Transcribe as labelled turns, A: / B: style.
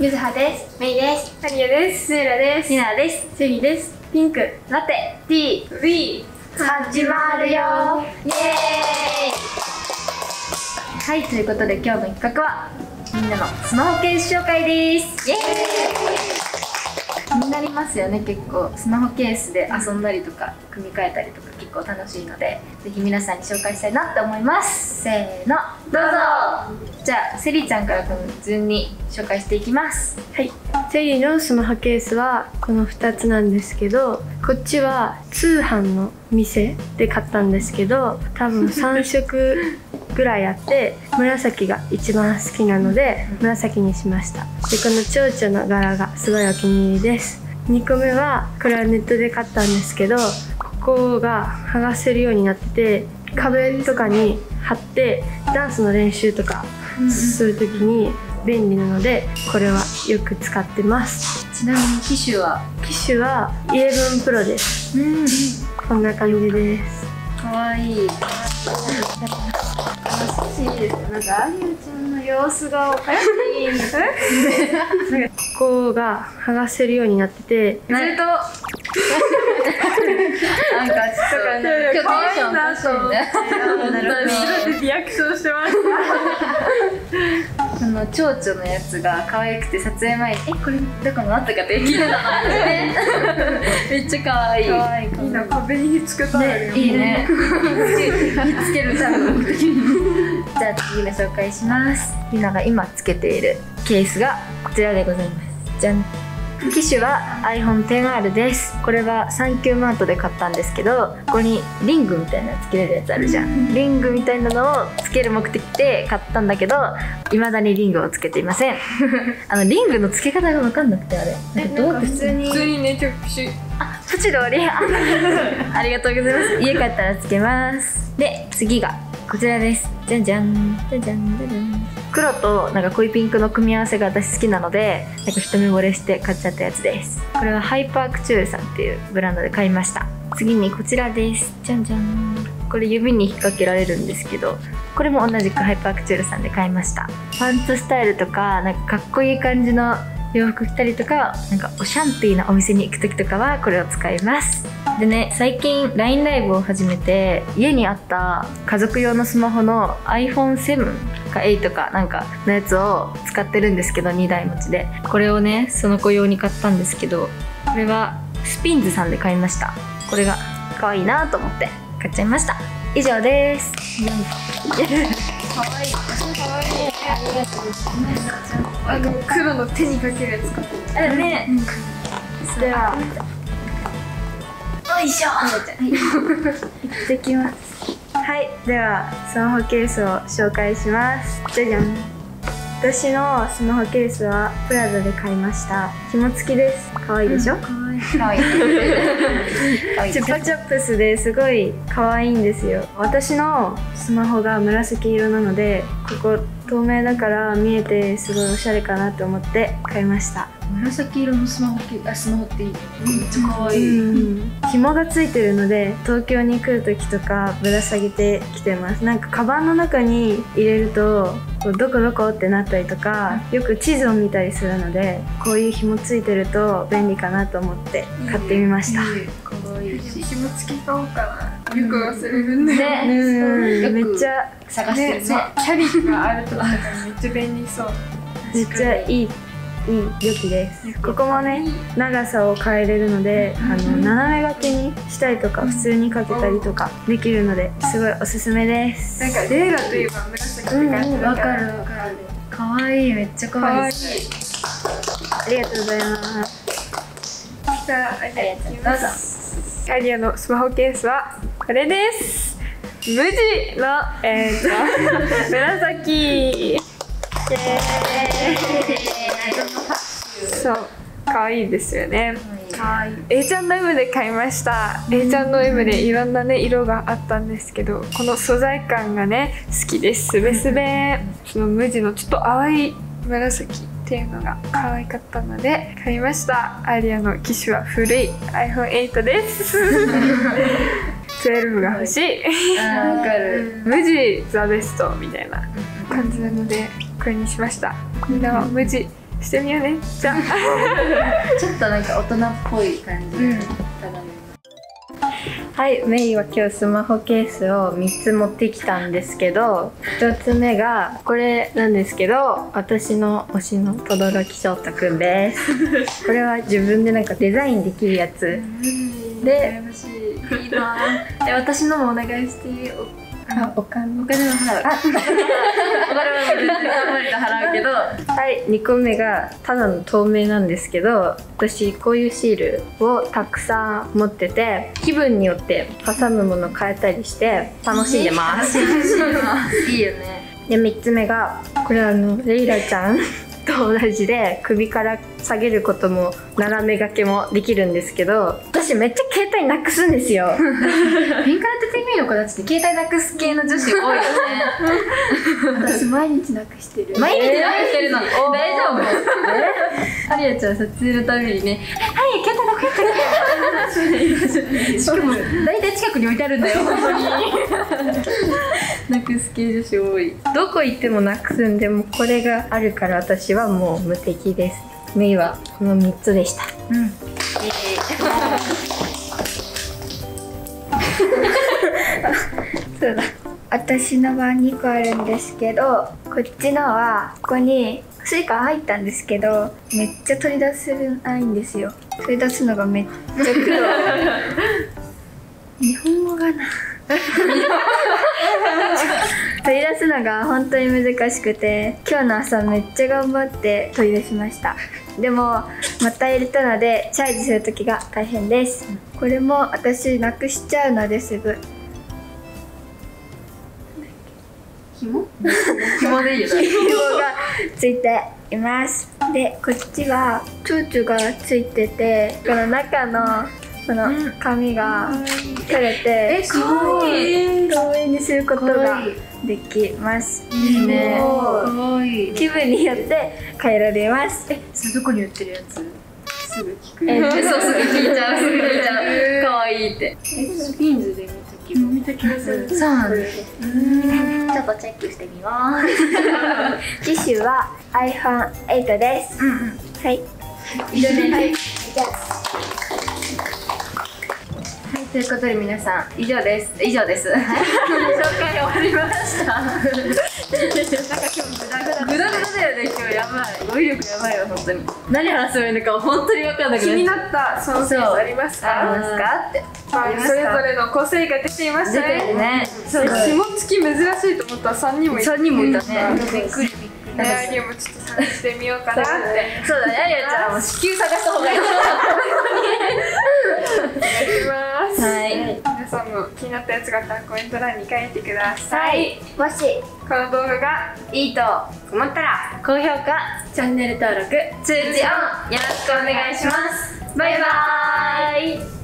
A: ゆずはです。
B: メイです。
A: ハリエです。セイラです。
B: ニナです。
A: セリです。ピンク。
B: ラテ。T
A: V
B: 始まるよ。イエーイ。はいということで今日の企画はみんなのスマホケース紹介です。イエーイ。気になりますよね結構。スマホケースで遊んだりとか組み替えたりとか結構楽しいのでぜひ皆さんに紹介したいなって思います。せーの。どうぞ。じゃあセリちゃんからこの順に紹介していきます。
A: はい。セリのスマホケースはこの2つなんですけどこっちは通販の店で買ったんですけど多分3色ぐらいあって紫が一番好きなので紫にしました。でこの蝶々の柄がすごいお気に入りです。2個目はこれはネットで買ったんですけどここが剥がせるようになってて壁とかに貼ってダンスの練習とかする時に便利なのでこれはよく使ってます。
B: ちなみに機種は？
A: 機種は11 Pro です。
B: うん
A: こんな感じです。
B: かわいい。優しい。ですなんかアリアちゃんの様子がおかしい。んです
A: ここが剥がせるようになってて
B: なるとなんかちょっと今日テンションおかしいね。なるほど
A: リアクションして。ます
B: その蝶々のやつが可愛くて撮影前に「えこれどこの?」とかって聞いてたのねめっちゃ可愛い。
A: 可愛い。
B: いいな
A: 壁にひっつけた
B: ねいいね見つけるための。目 的じゃあ次の紹介します。みんなが今つけているケースがこちらでございます。じゃん機種は iPhone10R です。これはサンキューマートで買ったんですけどここにリングみたいなのつけれるやつあるじゃん。リングみたいなのをつける目的で買ったんだけど未だにリングをつけていません。あのリングの付け方が分かんなくてあれ。なんかどうやって
A: 普通に
C: 普通にねちょプシュ
B: プチ通り。あありがとうございます。家帰ったらつけます。で次がこちらです。じゃんじゃん。じゃんじゃんじゃん。じゃん黒となんか濃いピンクの組み合わせが私好きなのでなんか一目惚れして買っちゃったやつです。これはハイパークチュールさんっていうブランドで買いました。次にこちらです。じゃんじゃん。これ指に引っ掛けられるんですけどこれも同じくハイパークチュールさんで買いました。パンツスタイルとかなんかかっこいい感じの洋服着たりとかなんかおシャンティーなお店に行く時とかはこれを使います。でね最近 LINE ライブを始めて家にあった家族用のスマホの iPhone7 か8かなんかのやつを使ってるんですけど2台持ちで。これをねその子用に買ったんですけどこれはスピンズさんで買いました。これが可愛いなと思って買っちゃいました。以上です。可愛い可愛いありがとうございます
C: あの黒の手にかけるやつか。
B: あでもね、
A: では。
B: よいしょ。
A: 行ってきますはい。ではスマホケースを紹介します。じゃじゃん。私のスマホケースはプラザで買いました。紐付きです。可愛いでしょ、
B: 可愛い。可愛い。
A: チュッパチャップスですごい可愛いんですよ。私のスマホが紫色なのでここ透明だから見えてすごいおしゃれかなと思って買いました。
B: 紫色のスマホけあスマホっていいね。めっちゃ可愛い、
A: うん。紐がついてるので東京に来る時とかぶら下げてきてます。なんかカバンの中に入れるとこうどこどこってなったりとかよく地図を見たりするのでこういう紐ついてると便利かなと思って買ってみました。
B: 可愛いし
C: 紐付き買おうかな。よく忘れるんで、
B: ね。
A: うん。めっちゃ
B: 探してる。ね。
C: キャリーがあるとかめっちゃ便利そう
A: めっちゃいいいい良きですここもね長さを変えれるのであの斜め掛けにしたりとか普通にかけたりとかできるのですごいおすすめです
C: なんかレイラといえば紫って感じだ
B: わ
C: から
B: かるわかる可愛いめっちゃ可愛い
C: いい
A: ありがとうございます
C: さああり
B: がとうどうぞ
C: アリアのスマホケースはこれです。無地のえー、と 紫。そう。可愛いですよね。
B: 可愛い。
C: A ちゃんの M で買いました。A ちゃんの M でいろんなね色があったんですけどこの素材感がね好きです。すべすべ。その無地のちょっと淡い紫っていうのが可愛かったので買いました。アリアの機種は古い。iPhone8 です。12が欲しい。
B: わかる
C: 無地ザベストみたいな感じなのでこれにしました。みんなは無地してみようね。じゃあ。
B: ちょっとなんか大人っぽい感じ
D: うんはいメイは今日スマホケースを3つ持ってきたんですけど1つ目がこれなんですけど私の推しの轟翔太くんです。これは自分でなんかデザインできるやつ。で
B: 羨ましい。いいな。え私のもお願いして
D: あお金
B: お金は払う。お金は全然払うけど
D: はい2個目がただの透明なんですけど私こういうシールをたくさん持ってて気分によって挟むもの変えたりして楽しんでます。
B: いいよね。
D: で3つ目がこれあのレイラちゃんと同じで首から下げることも斜め掛けもできるんですけど私めっちゃ携帯なくすんですよ。
B: ピンカラテ TV の子たちって携帯なくす系の女子多いよね。
D: 私毎日なくしてる。
B: 毎日なくしてるの、大丈夫。ハリアちゃん撮影のためにね「ハリア携帯なくして しかも大体近くに置いてあるんだよ。本当に。なくす系女子多い。
D: どこ行ってもなくすんでもこれがあるから私はもう無敵です。メイはこの3つでした。
B: うん。
D: そうだ私のは2個あるんですけどこっちのはここにスイカ入ったんですけどめっちゃ取り出せないんですよ。取り出すのがめっちゃ苦労。日本語がな。取り出すのが本当に難しくて今日の朝めっちゃ頑張って取り出しました。でもまた入れたのでチャージする時が大変です。これも私なくしちゃうのですぐ
B: 紐紐でいいよね
D: 紐がついています。でこっちは蝶々がついててこの中のこの紙が取れて
B: かわいい。
D: 透明にすることができます
B: いい。ねか
D: も
B: わいい。う
D: 気分によって変えられます。
B: それどこに売ってるやつ？すぐ聞く。
D: え
B: そうすぐ聞いちゃう。すぐ聞いちゃう。かわいいって。
C: スピンズで見た気が見た気がする
B: そうなんです。
D: ちょっとチェックしてみます。機種は iPhone8 です。
B: うんうん。
D: はい。
B: いるね
D: はい。じゃあ
B: はい、ということで皆さん以上です。以上です。紹介終わりましたなんか今日グダグダグダグダだよね今日やばい。語彙力やばいよ本当に。何話せばいいのか本当に分かんなく
C: 気に
B: なっ
C: た。そのセンスありますか
B: ありますかって
C: それぞれの個性が出ていましたね。
B: ねそうだ
C: 紐付き珍しいと思ったら3人もいた。
B: 3人もいたね。
C: うん
B: びっくりびっくり
C: エアリウムちょっと探してみようかなって。
B: そうだねありあちゃんも子宮探した方がいい
C: お願いします
B: はい
C: 皆さんも気になったやつがあったらコメント欄に書いてください。
D: もし。
C: この動画が
B: いいと思ったら高評価チャンネル登録通知オン。よろしくお願いします。バイバーイ